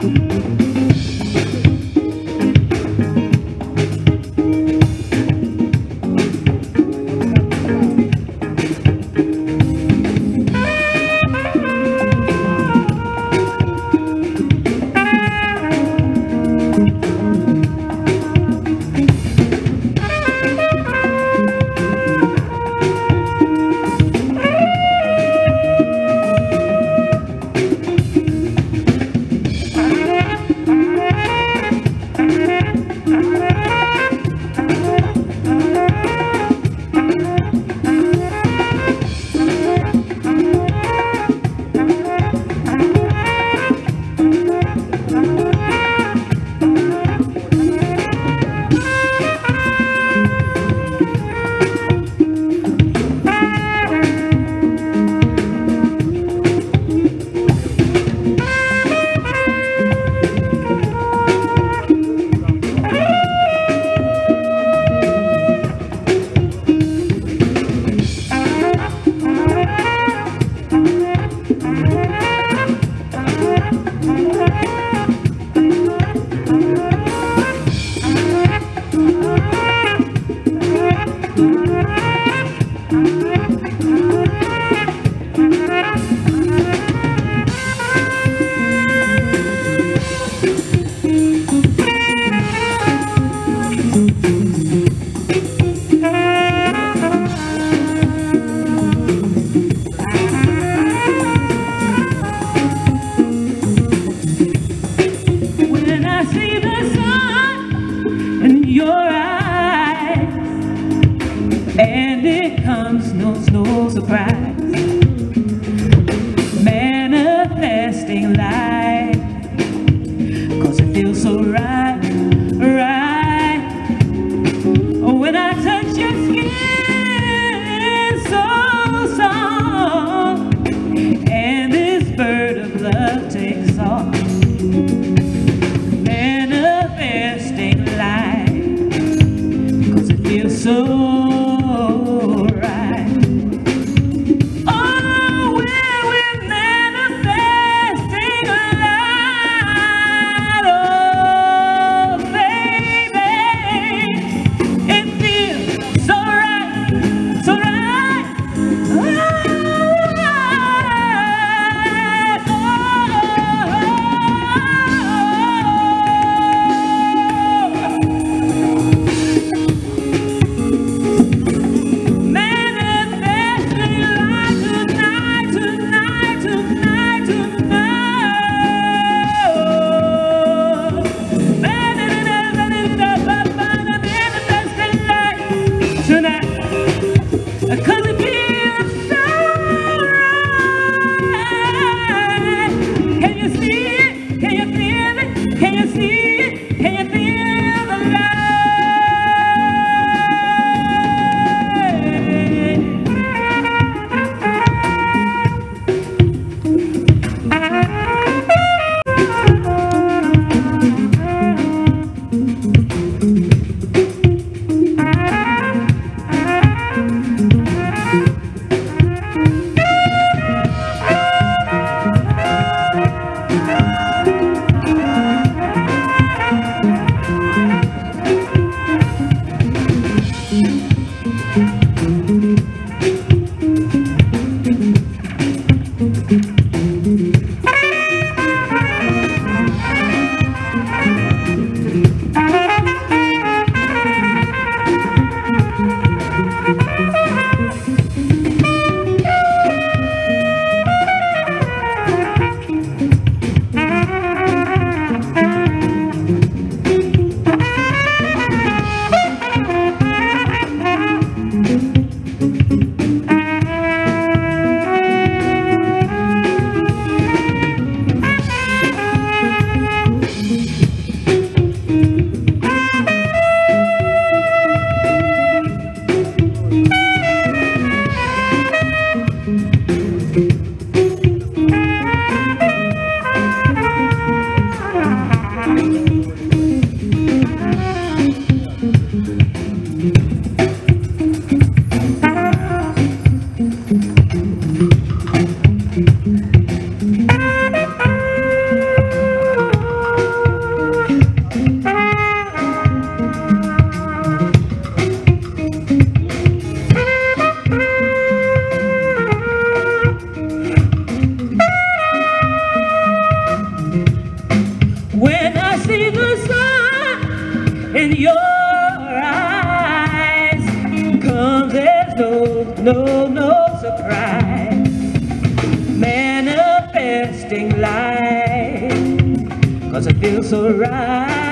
Thank it comes, no, it's no surprise. no, no surprise. Manifesting life Cause it feels so right.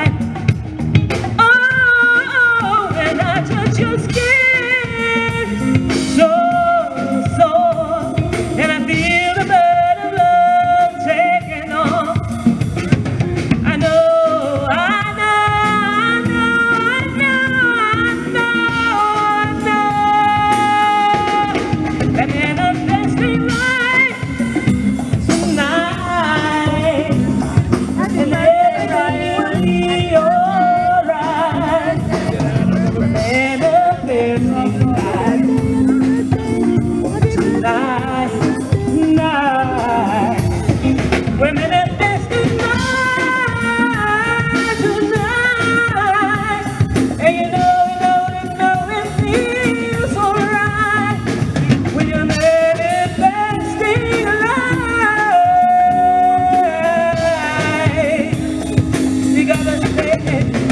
You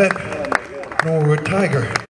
That Norwood Tiger.